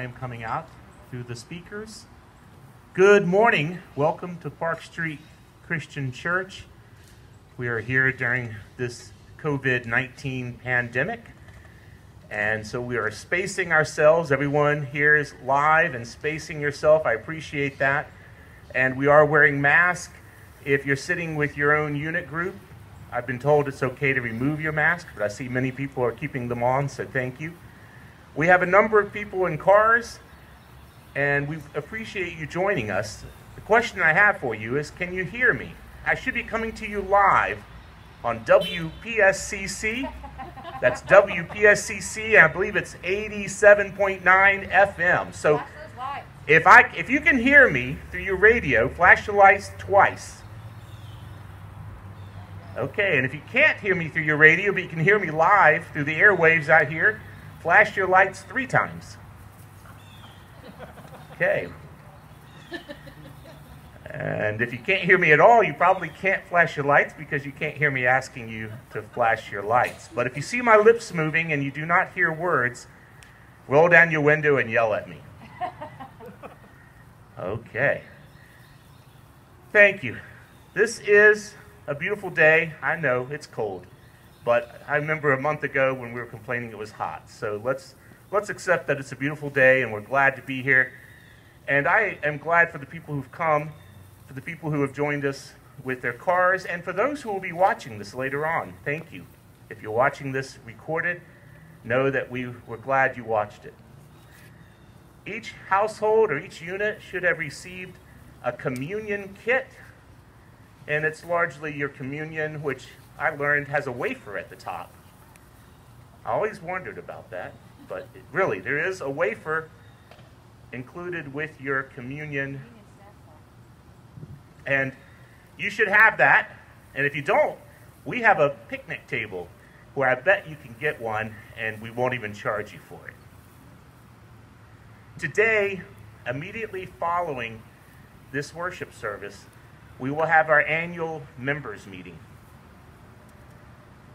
I am coming out through the speakers. Good morning. Welcome to Park Street Christian Church. We are here during this COVID 19 pandemic, and so we are spacing ourselves. Everyone here is live and spacing yourself. I appreciate that. And we are wearing masks. If you're sitting with your own unit group, I've been told it's okay to remove your mask, but I see many people are keeping them on, so thank you. We have a number of people in cars, and we appreciate you joining us. The question I have for you is can you hear me? I should be coming to you live on WPSCC. That's WPSCC, I believe it's 87.9 FM. So if I if you can hear me through your radio, flash the lights twice. Okay, and if you can't hear me through your radio, but you can hear me live through the airwaves out here, flash your lights three times. Okay. And if you can't hear me at all, you probably can't flash your lights because you can't hear me asking you to flash your lights. But if you see my lips moving and you do not hear words, roll down your window and yell at me. Okay. Thank you. This is a beautiful day. I know it's cold, but I remember a month ago when we were complaining it was hot. So let's let's accept that it's a beautiful day and we're glad to be here. And I am glad for the people who've come, for the people who have joined us with their cars, and for those who will be watching this later on. Thank you. If you're watching this recorded, know that we were glad you watched it. Each household or each unit should have received a communion kit and it's largely your communion, which I learned has a wafer at the top. I always wondered about that, but it, really, there is a wafer included with your communion. And you should have that. And if you don't, we have a picnic table where I bet you can get one and we won't even charge you for it. Today, immediately following this worship service, we will have our annual members meeting.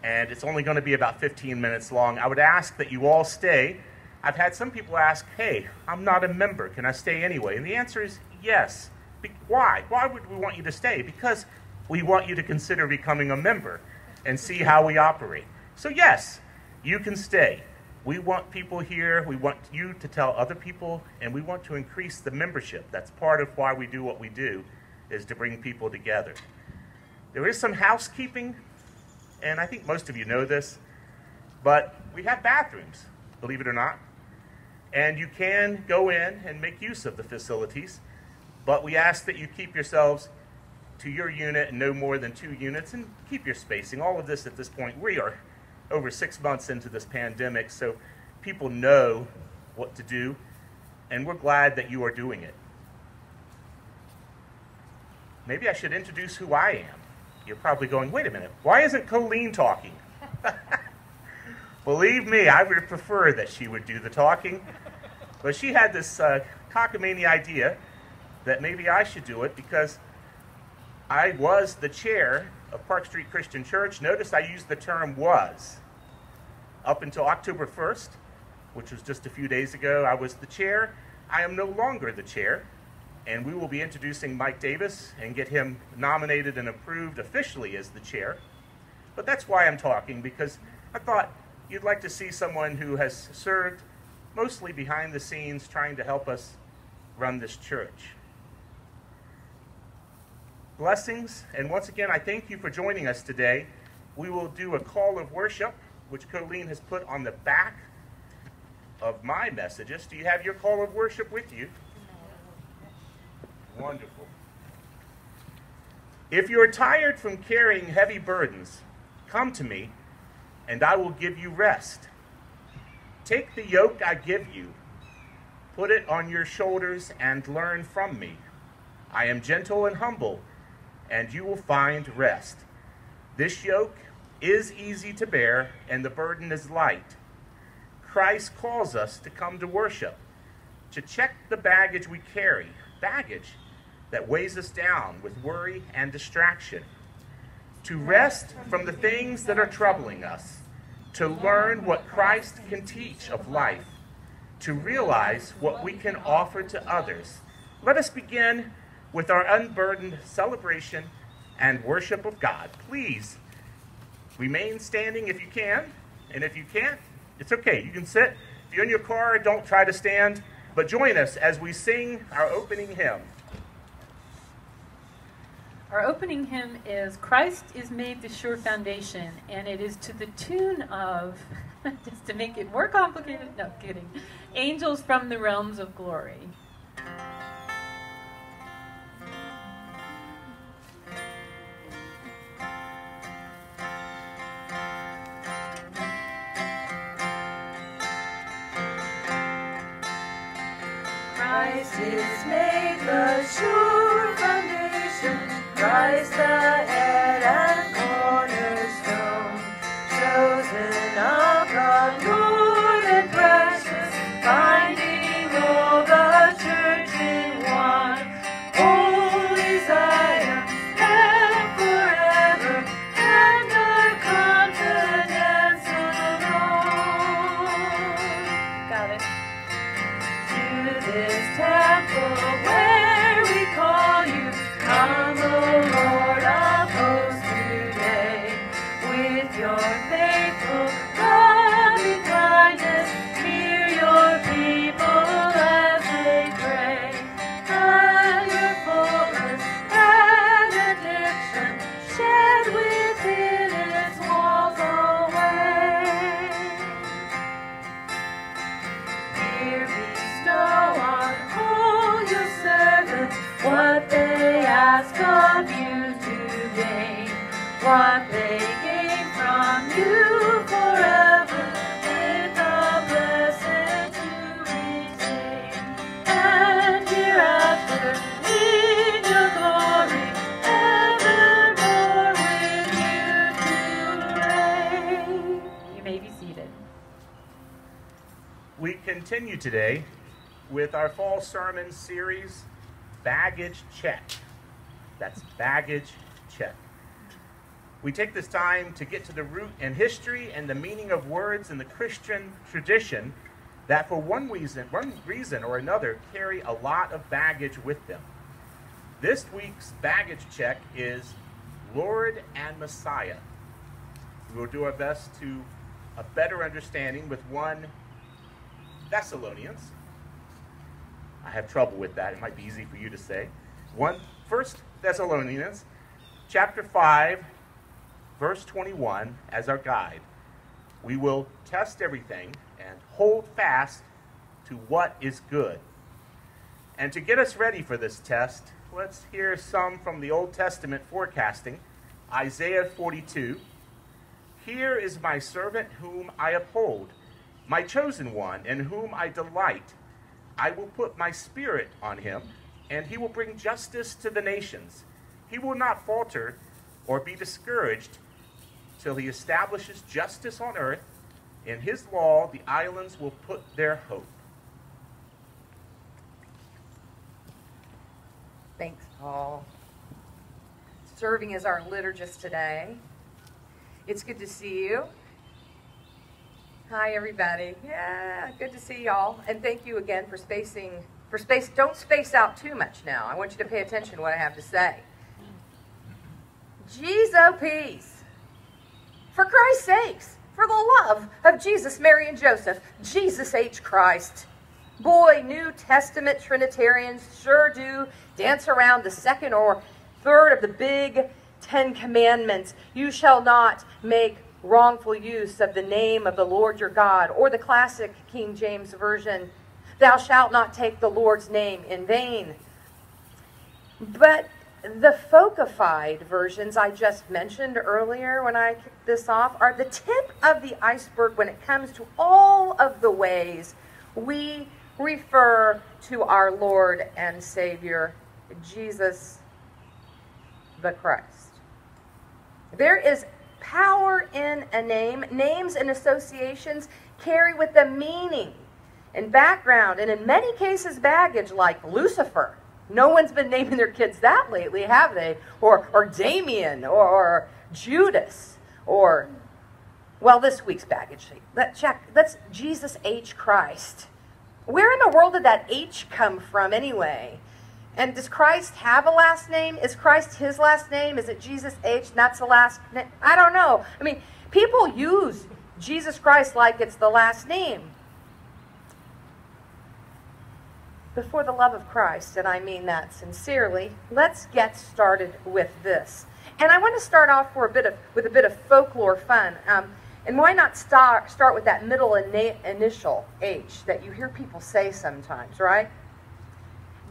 And it's only going to be about 15 minutes long. I would ask that you all stay. I've had some people ask, hey, I'm not a member. Can I stay anyway? And the answer is yes. Be- why? Why would we want you to stay? Because we want you to consider becoming a member and see how we operate. So, yes, you can stay. We want people here. We want you to tell other people, and we want to increase the membership. That's part of why we do what we do is to bring people together. There is some housekeeping, and I think most of you know this, but we have bathrooms, believe it or not. And you can go in and make use of the facilities, but we ask that you keep yourselves to your unit and no more than two units and keep your spacing. All of this at this point, we are over six months into this pandemic, so people know what to do, and we're glad that you are doing it. Maybe I should introduce who I am. You're probably going, wait a minute, why isn't Colleen talking? Believe me, I would prefer that she would do the talking. But she had this uh, cockamamie idea that maybe I should do it because I was the chair of Park Street Christian Church. Notice I used the term was. Up until October 1st, which was just a few days ago, I was the chair. I am no longer the chair and we will be introducing Mike Davis and get him nominated and approved officially as the chair. But that's why I'm talking, because I thought you'd like to see someone who has served mostly behind the scenes trying to help us run this church. Blessings, and once again, I thank you for joining us today. We will do a call of worship, which Colleen has put on the back of my messages. Do you have your call of worship with you? Wonderful. If you're tired from carrying heavy burdens, come to me, and I will give you rest. Take the yoke I give you, put it on your shoulders, and learn from me. I am gentle and humble, and you will find rest. This yoke is easy to bear, and the burden is light. Christ calls us to come to worship, to check the baggage we carry. Baggage that weighs us down with worry and distraction, to rest from the things that are troubling us, to learn what Christ can teach of life, to realize what we can offer to others. Let us begin with our unburdened celebration and worship of God. Please remain standing if you can, and if you can't, it's okay. You can sit. If you're in your car, don't try to stand, but join us as we sing our opening hymn. Our opening hymn is Christ is Made the Sure Foundation, and it is to the tune of, just to make it more complicated, no kidding, Angels from the Realms of Glory. Continue today with our fall sermon series, Baggage Check. That's Baggage Check. We take this time to get to the root and history and the meaning of words in the Christian tradition that, for one reason, one reason or another, carry a lot of baggage with them. This week's baggage check is Lord and Messiah. We will do our best to a better understanding with one Thessalonians. I have trouble with that. It might be easy for you to say. One First Thessalonians, chapter 5, verse 21 as our guide. We will test everything and hold fast to what is good. And to get us ready for this test, let's hear some from the Old Testament forecasting. Isaiah 42. Here is my servant whom I uphold, my chosen one, in whom I delight. I will put my spirit on him, and he will bring justice to the nations. He will not falter or be discouraged till he establishes justice on earth. In his law, the islands will put their hope. Thanks, Paul. Serving as our liturgist today. It's good to see you. Hi, everybody. Yeah, good to see y'all. And thank you again for spacing. For space, don't space out too much now. I want you to pay attention to what I have to say. Jeez, oh, peace. For Christ's sakes, for the love of Jesus, Mary, and Joseph, Jesus H. Christ. Boy, New Testament Trinitarians sure do dance around the second or third of the big Ten Commandments. You shall not make wrongful use of the name of the Lord your God, or the classic King James Version, thou shalt not take the Lord's name in vain. But the folkified versions I just mentioned earlier when I kicked this off are the tip of the iceberg when it comes to all of the ways we refer to our Lord and Savior, Jesus the Christ. There is power in a name. Names and associations carry with them meaning and background, and in many cases, baggage like Lucifer. No one's been naming their kids that lately, have they? Or, or Damien, or, or Judas, or, well, this week's baggage. Let check. That's Jesus H. Christ. Where in the world did that H come from anyway? And does Christ have a last name? Is Christ his last name? Is it Jesus H? And that's the last name? I don't know. I mean, people use Jesus Christ like it's the last name. Before the love of Christ, and I mean that sincerely, let's get started with this. And I want to start off for a bit of, with a bit of folklore fun. Um, and why not start, start with that middle initial H that you hear people say sometimes, right?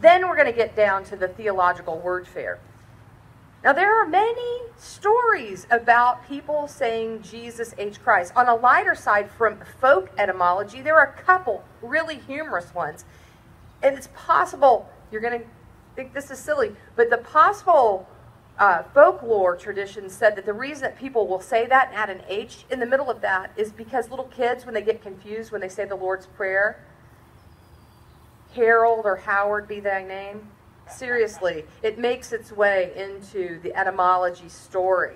Then we're going to get down to the theological word fair. Now, there are many stories about people saying Jesus H. Christ. On a lighter side, from folk etymology, there are a couple really humorous ones. And it's possible, you're going to think this is silly, but the possible uh, folklore tradition said that the reason that people will say that and add an H in the middle of that is because little kids, when they get confused when they say the Lord's Prayer, Harold or Howard be thy name, Seriously, it makes its way into the etymology story.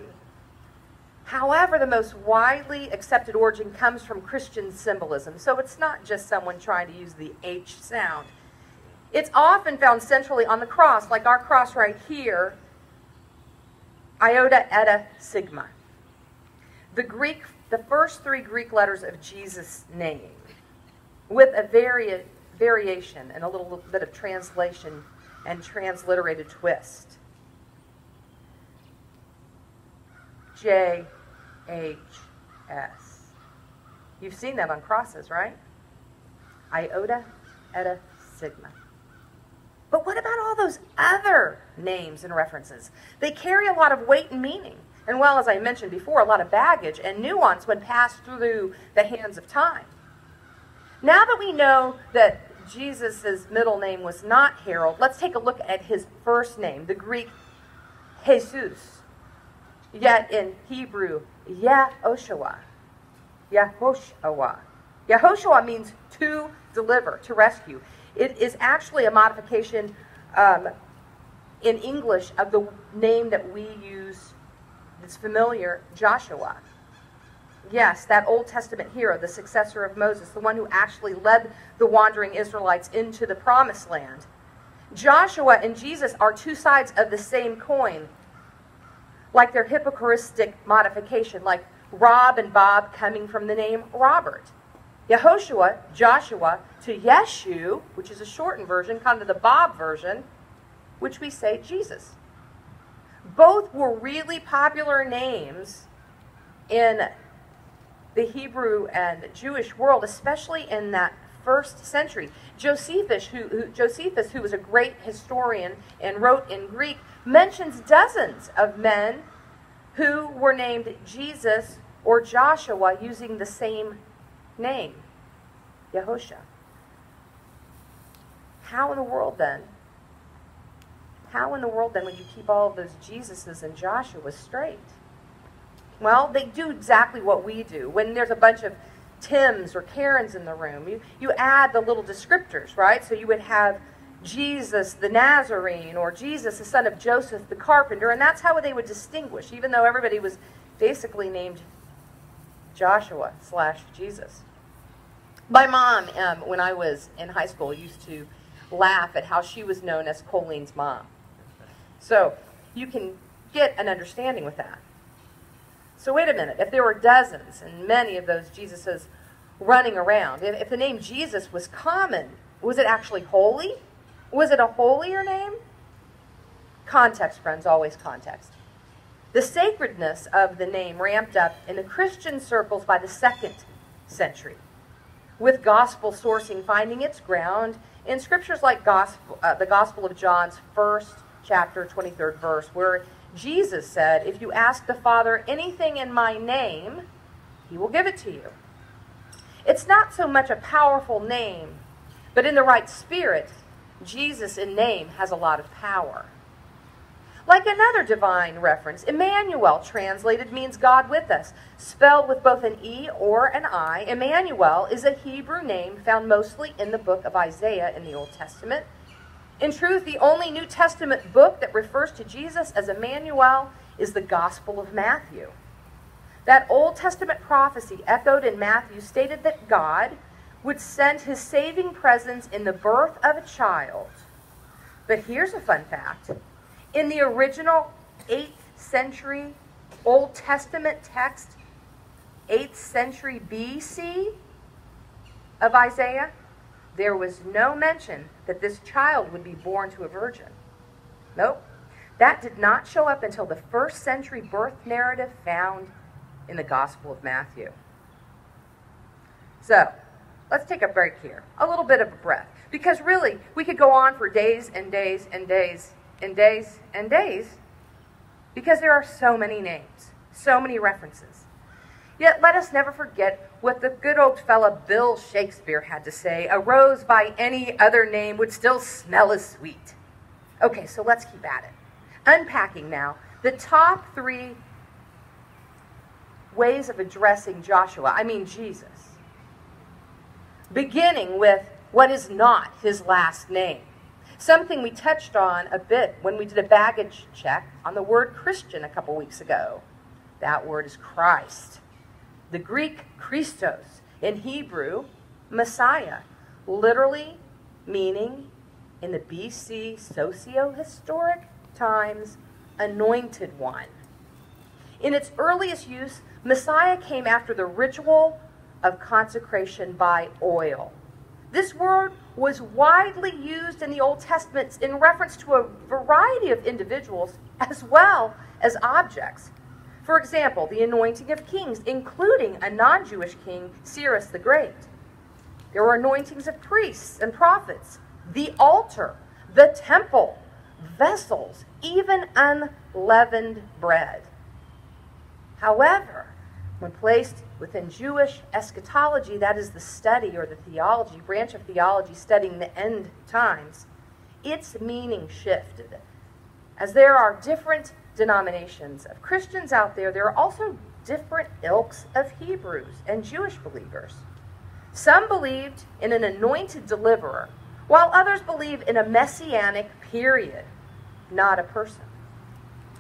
However, the most widely accepted origin comes from Christian symbolism, so it's not just someone trying to use the H sound. It's often found centrally on the cross, like our cross right here, iota, eta, sigma. The Greek, the first three Greek letters of Jesus' name, with a vari- variation and a little bit of translation and transliterated twist. J H S. You've seen that on crosses, right? Iota, eta, sigma. But what about all those other names and references? They carry a lot of weight and meaning, and well, as I mentioned before, a lot of baggage and nuance when passed through the hands of time. Now that we know that Jesus' middle name was not Harold, let's take a look at his first name, the Greek Jesus. Yet in Hebrew, Yahoshua. Yahoshua. Yahoshua means to deliver, to rescue. It is actually a modification um, in English of the name that we use that's familiar, Joshua. Yes, that Old Testament hero, the successor of Moses, the one who actually led the wandering Israelites into the promised land. Joshua and Jesus are two sides of the same coin, like their hypocoristic modification, like Rob and Bob coming from the name Robert. Yehoshua, Joshua, to Yeshu, which is a shortened version, kind of the Bob version, which we say Jesus. Both were really popular names in the Hebrew and Jewish world, especially in that first century. Josephus who, who, Josephus, who was a great historian and wrote in Greek, mentions dozens of men who were named Jesus or Joshua using the same name, Yehosha. How in the world then? How in the world then would you keep all of those Jesuses and Joshuas straight? Well, they do exactly what we do. When there's a bunch of Tims or Karens in the room, you, you add the little descriptors, right? So you would have Jesus the Nazarene or Jesus the son of Joseph the carpenter, and that's how they would distinguish, even though everybody was basically named Joshua slash Jesus. My mom, um, when I was in high school, used to laugh at how she was known as Colleen's mom. So you can get an understanding with that. So wait a minute. If there were dozens and many of those Jesuses running around, if, if the name Jesus was common, was it actually holy? Was it a holier name? Context, friends, always context. The sacredness of the name ramped up in the Christian circles by the second century, with gospel sourcing finding its ground in scriptures like gospel, uh, the Gospel of John's first chapter, 23rd verse, where Jesus said, If you ask the Father anything in my name, he will give it to you. It's not so much a powerful name, but in the right spirit, Jesus in name has a lot of power. Like another divine reference, Emmanuel translated means God with us. Spelled with both an E or an I, Emmanuel is a Hebrew name found mostly in the book of Isaiah in the Old Testament in truth, the only New Testament book that refers to Jesus as Emmanuel is the Gospel of Matthew. That Old Testament prophecy echoed in Matthew stated that God would send his saving presence in the birth of a child. But here's a fun fact. In the original 8th century Old Testament text, 8th century BC of Isaiah, there was no mention that this child would be born to a virgin. Nope. That did not show up until the first century birth narrative found in the Gospel of Matthew. So, let's take a break here. A little bit of a breath. Because really, we could go on for days and days and days and days and days because there are so many names, so many references. Yet let us never forget what the good old fellow Bill Shakespeare had to say a rose by any other name would still smell as sweet. Okay, so let's keep at it. Unpacking now the top three ways of addressing Joshua, I mean Jesus. Beginning with what is not his last name. Something we touched on a bit when we did a baggage check on the word Christian a couple weeks ago. That word is Christ. The Greek Christos, in Hebrew, Messiah, literally meaning in the BC socio historic times, anointed one. In its earliest use, Messiah came after the ritual of consecration by oil. This word was widely used in the Old Testament in reference to a variety of individuals as well as objects. For example, the anointing of kings, including a non Jewish king, Cyrus the Great. There were anointings of priests and prophets, the altar, the temple, vessels, even unleavened bread. However, when placed within Jewish eschatology, that is the study or the theology, branch of theology studying the end times, its meaning shifted. As there are different denominations of Christians out there, there are also different ilks of Hebrews and Jewish believers. Some believed in an anointed deliverer, while others believe in a messianic period, not a person.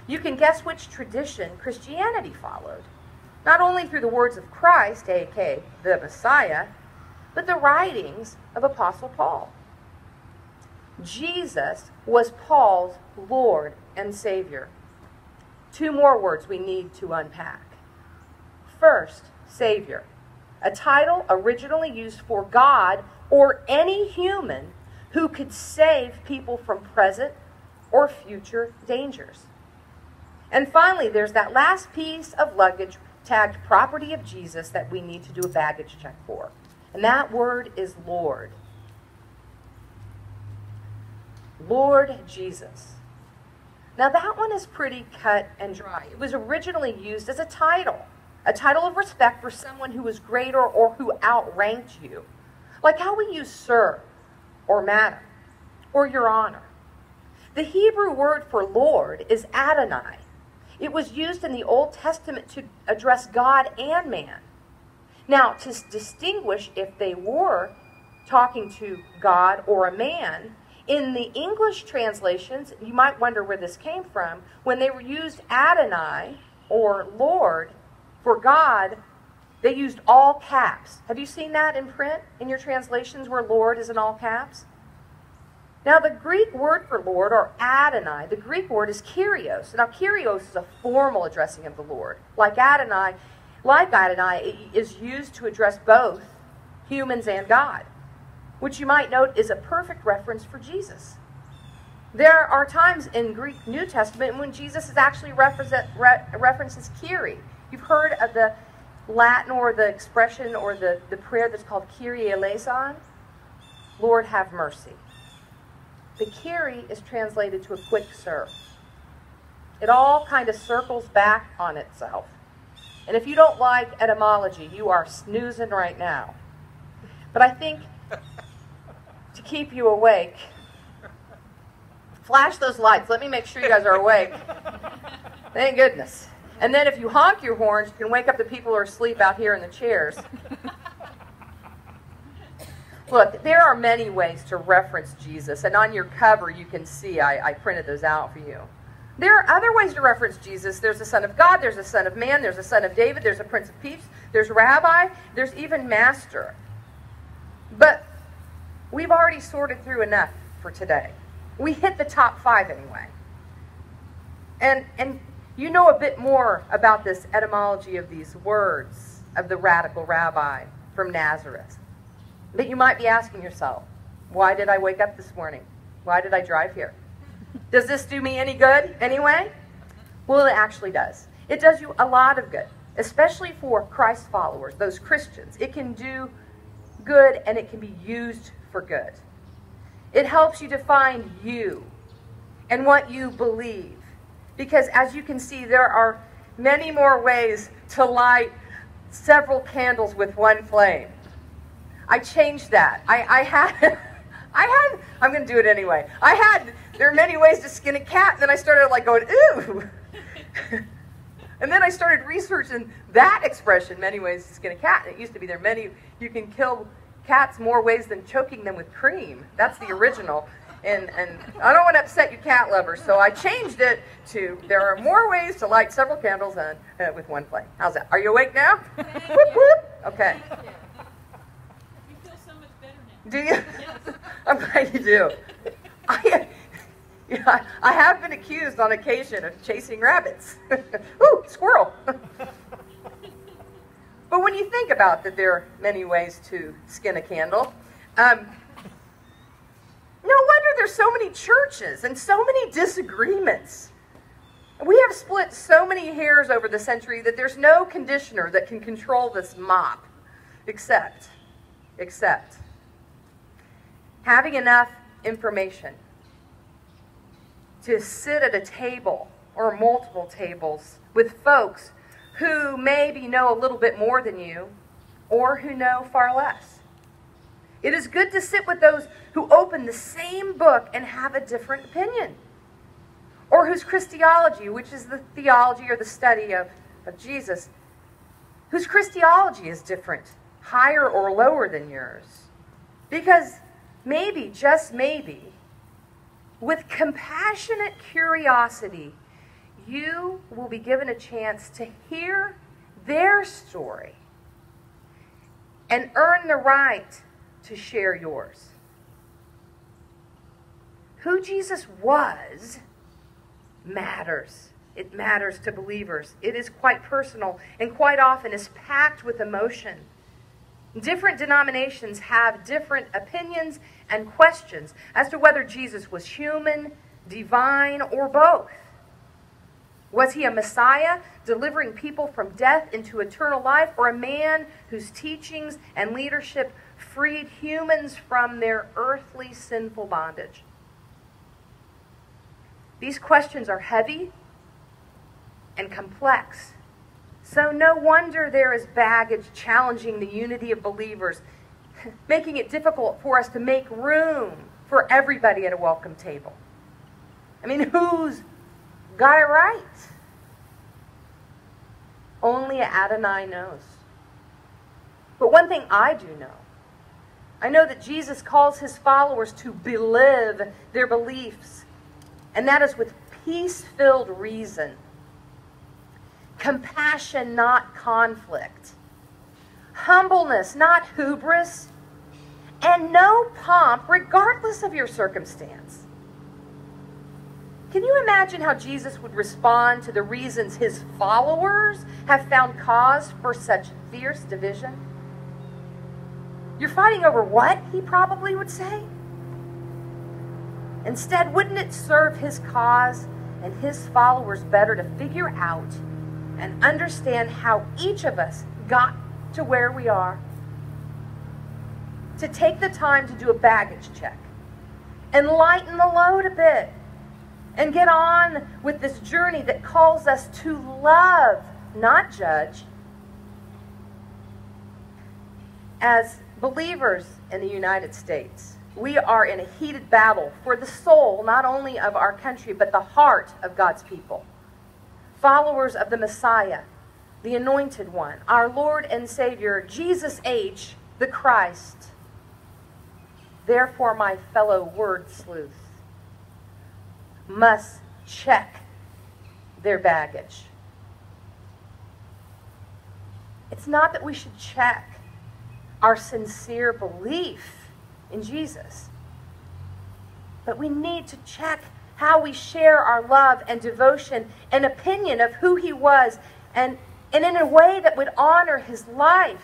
You can guess which tradition Christianity followed not only through the words of Christ, aka the Messiah, but the writings of Apostle Paul. Jesus was Paul's Lord and Savior. Two more words we need to unpack. First, Savior, a title originally used for God or any human who could save people from present or future dangers. And finally, there's that last piece of luggage tagged property of Jesus that we need to do a baggage check for. And that word is Lord. Lord Jesus. Now, that one is pretty cut and dry. It was originally used as a title, a title of respect for someone who was greater or who outranked you. Like how we use sir or madam or your honor. The Hebrew word for Lord is Adonai, it was used in the Old Testament to address God and man. Now, to distinguish if they were talking to God or a man, in the English translations, you might wonder where this came from. When they were used Adonai or Lord for God, they used all caps. Have you seen that in print in your translations where Lord is in all caps? Now, the Greek word for Lord, or Adonai, the Greek word is Kyrios. Now, Kyrios is a formal addressing of the Lord. Like Adonai, like Adonai, is used to address both humans and God, which you might note is a perfect reference for Jesus. There are times in Greek New Testament when Jesus is actually re, references Kyrie. You've heard of the Latin or the expression or the, the prayer that's called Kyrie eleison. Lord have mercy. The Kyrie is translated to a quick serve. It all kind of circles back on itself. And if you don't like etymology, you are snoozing right now. But I think keep you awake, flash those lights. Let me make sure you guys are awake. Thank goodness. And then if you honk your horns, you can wake up the people who are asleep out here in the chairs. Look, there are many ways to reference Jesus, and on your cover you can see I, I, printed those out for you. There are other ways to reference Jesus. There's a Son of God, there's a Son of Man, there's a Son of David, there's a Prince of Peace, there's Rabbi, there's even Master. But we've already sorted through enough for today. We hit the top five anyway. And, and you know a bit more about this etymology of these words of the radical rabbi from Nazareth. But you might be asking yourself, why did I wake up this morning? Why did I drive here? Does this do me any good anyway? Well, it actually does. It does you a lot of good, especially for Christ followers, those Christians. It can do good and it can be used for good. It helps you define you and what you believe. Because as you can see, there are many more ways to light several candles with one flame. I changed that. I, I had, I had, I'm going to do it anyway. I had, there are many ways to skin a cat, and then I started like going, ooh. and then I started researching that expression, many ways to skin a cat. It used to be there many, you can kill cats more ways than choking them with cream. That's the original. And, and I don't want to upset you cat lovers, so I changed it to there are more ways to light several candles on, uh, with one flame. How's that? Are you awake now? whoop, whoop. Okay. You feel so much better now. Do you? I'm glad you do. I, yeah, I have been accused on occasion of chasing rabbits. Ooh, squirrel. but when you think about that, there are many ways to skin a candle. Um, no wonder there's so many churches and so many disagreements. We have split so many hairs over the century that there's no conditioner that can control this mop, except, except having enough information to sit at a table or multiple tables with folks who maybe know a little bit more than you or who know far less. It is good to sit with those who open the same book and have a different opinion, or whose Christology, which is the theology or the study of, of Jesus, whose Christology is different, higher or lower than yours. Because maybe, just maybe, with compassionate curiosity, you will be given a chance to hear their story and earn the right to share yours. Who Jesus was matters. It matters to believers. It is quite personal and quite often is packed with emotion. Different denominations have different opinions and questions as to whether Jesus was human, divine, or both. Was he a Messiah delivering people from death into eternal life, or a man whose teachings and leadership freed humans from their earthly sinful bondage? These questions are heavy and complex. So, no wonder there is baggage challenging the unity of believers, making it difficult for us to make room for everybody at a welcome table. I mean, who's got it right? Only Adonai knows. But one thing I do know I know that Jesus calls his followers to believe their beliefs, and that is with peace filled reason, compassion, not conflict, humbleness, not hubris, and no pomp, regardless of your circumstance. Can you imagine how Jesus would respond to the reasons his followers have found cause for such fierce division? You're fighting over what? He probably would say. Instead, wouldn't it serve his cause and his followers better to figure out and understand how each of us got to where we are? To take the time to do a baggage check and lighten the load a bit and get on with this journey that calls us to love, not judge. As believers in the United States, we are in a heated battle for the soul, not only of our country, but the heart of God's people. Followers of the Messiah, the Anointed One, our Lord and Savior, Jesus H., the Christ. Therefore, my fellow word sleuth must check their baggage. It's not that we should check our sincere belief in Jesus. But we need to check how we share our love and devotion and opinion of who he was and, and in a way that would honor his life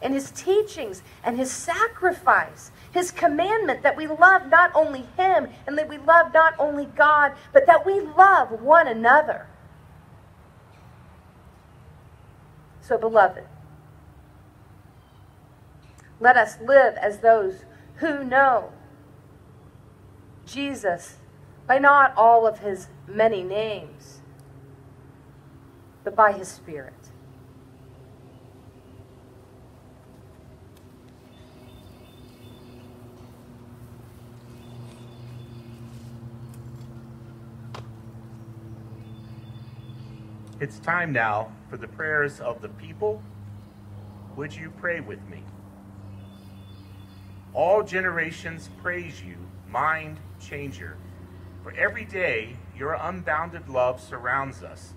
and his teachings and his sacrifice, his commandment that we love not only him and that we love not only God, but that we love one another. So, beloved, let us live as those who know Jesus by not all of his many names, but by his Spirit. It's time now for the prayers of the people. Would you pray with me? All generations praise you, mind changer. For every day your unbounded love surrounds us.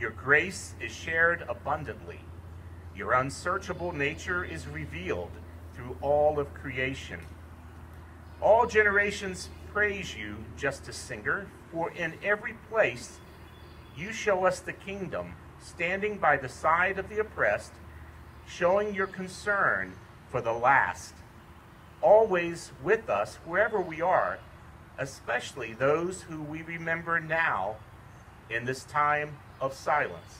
Your grace is shared abundantly. Your unsearchable nature is revealed through all of creation. All generations praise you, Justice Singer, for in every place you show us the kingdom, standing by the side of the oppressed, showing your concern for the last, always with us wherever we are, especially those who we remember now in this time of silence.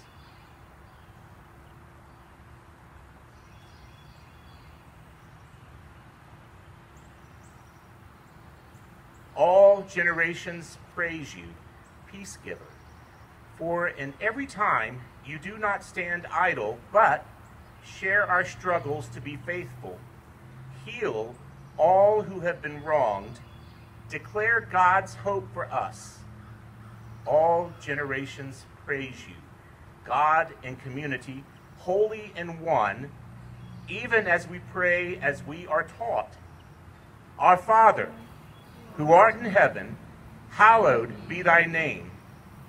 All generations praise you, peace giver. For in every time you do not stand idle, but share our struggles to be faithful. Heal all who have been wronged. Declare God's hope for us. All generations praise you. God and community, holy and one, even as we pray as we are taught. Our Father, who art in heaven, hallowed be thy name.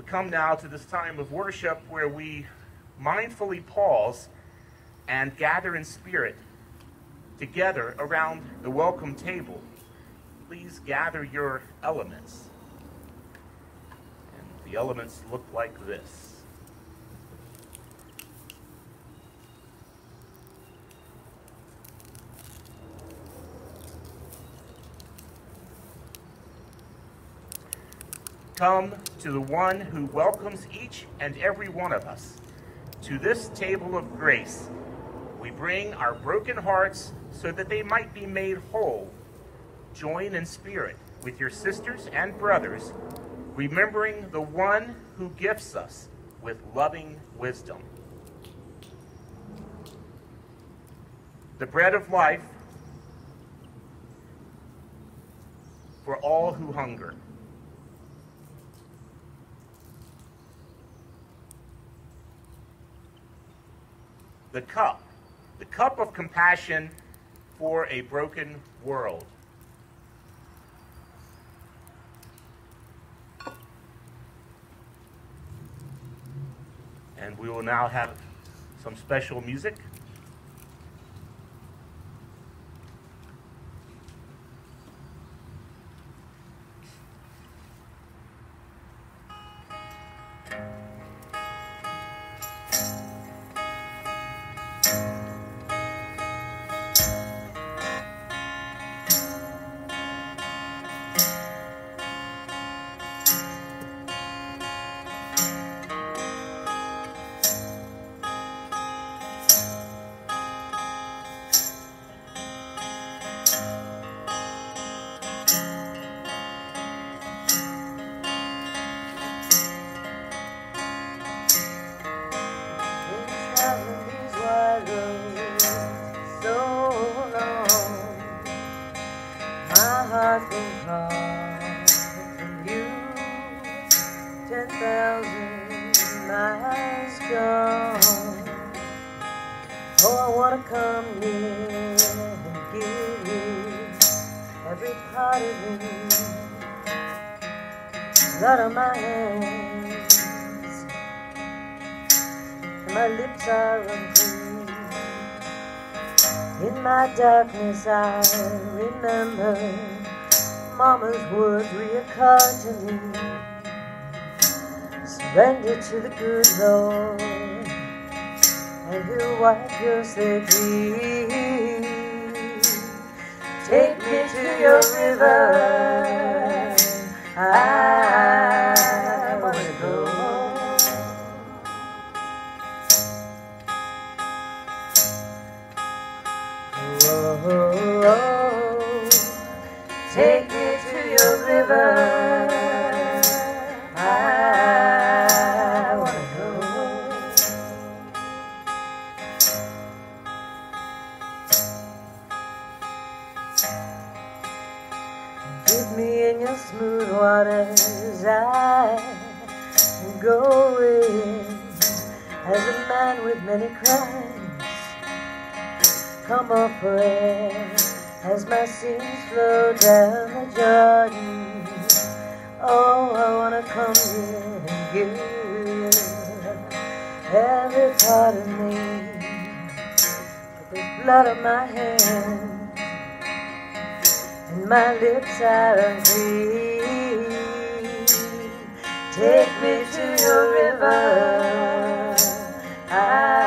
We come now to this time of worship where we mindfully pause and gather in spirit together around the welcome table. Please gather your elements. And the elements look like this. Come to the one who welcomes each and every one of us. To this table of grace, we bring our broken hearts so that they might be made whole. Join in spirit with your sisters and brothers, remembering the one who gifts us with loving wisdom. The bread of life for all who hunger. The cup, the cup of compassion for a broken world. And we will now have some special music. heart will come from you. Ten thousand miles gone. Oh, I wanna come near and give you every part of me. Blood on my hands, and my lips are unclean. In my darkness I remember Mama's words reoccur to me. Surrender to the good Lord, and He'll wipe your slate clean. Take me to your river. I wanna go. Oh, take your. I wanna go. Dip me in your smooth waters. I go in as a man with many crimes. Come up as my sins flow down the Jordan. Oh, I wanna come here and give you every part of me. The blood on my hands and my lips are unclean. Take me to your river. I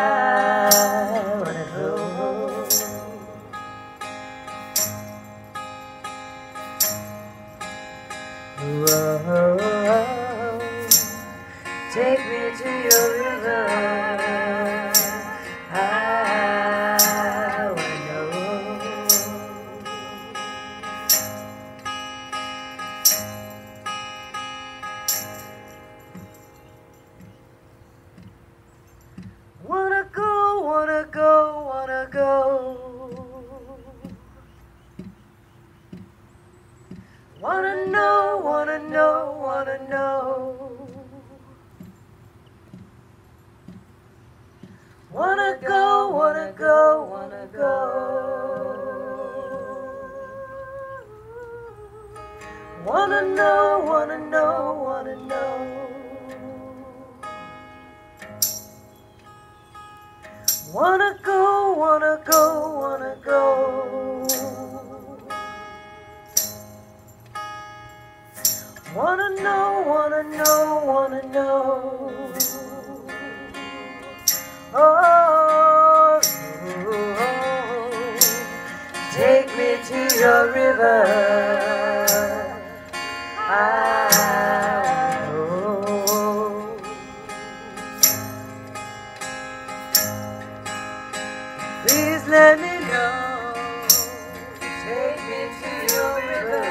let me know. Take me to your river.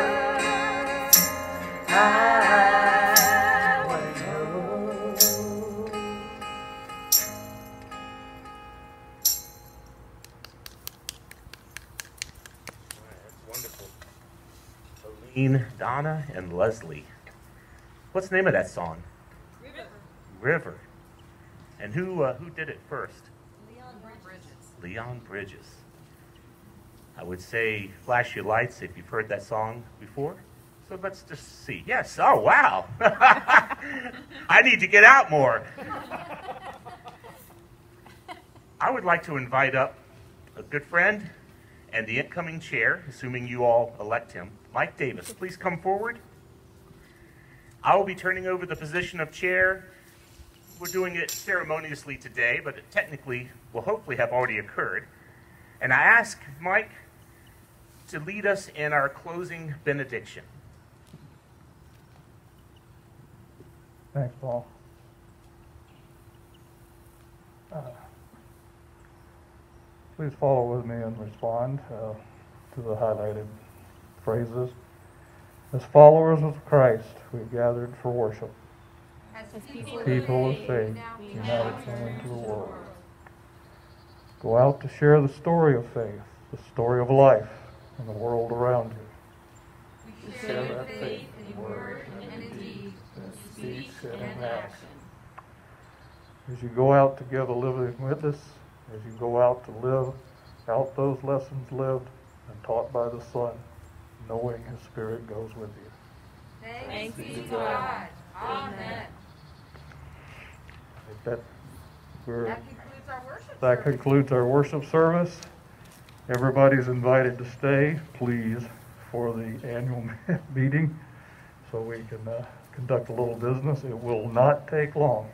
I wanna know. That's wonderful. Aline, Donna, and Leslie. What's the name of that song? River. River. And who uh, who did it first? Leon Bridges. I would say flash your lights if you've heard that song before. So let's just see. Yes. Oh wow. I need to get out more. I would like to invite up a good friend and the incoming chair, assuming you all elect him, Mike Davis. Please come forward. I will be turning over the position of chair. We're doing it ceremoniously today, but it technically will hopefully have already occurred. And I ask Mike to lead us in our closing benediction. Thanks, Paul. Uh, Please follow with me and respond uh, to the highlighted phrases. As followers of Christ, we gathered for worship. People of faith, united into the world. Go out to share the story of faith, the story of life in the world around you. Share that faith in word and in deed, in speech and in action. As you go out to give a living witness, as you go out to live out those lessons lived and taught by the Son, knowing His Spirit goes with you. Thanks be to God. Amen. That, we're, That concludes our worship that service. concludes our worship service. Everybody's invited to stay, please, for the annual meeting so we can uh, conduct a little business. It will not take long.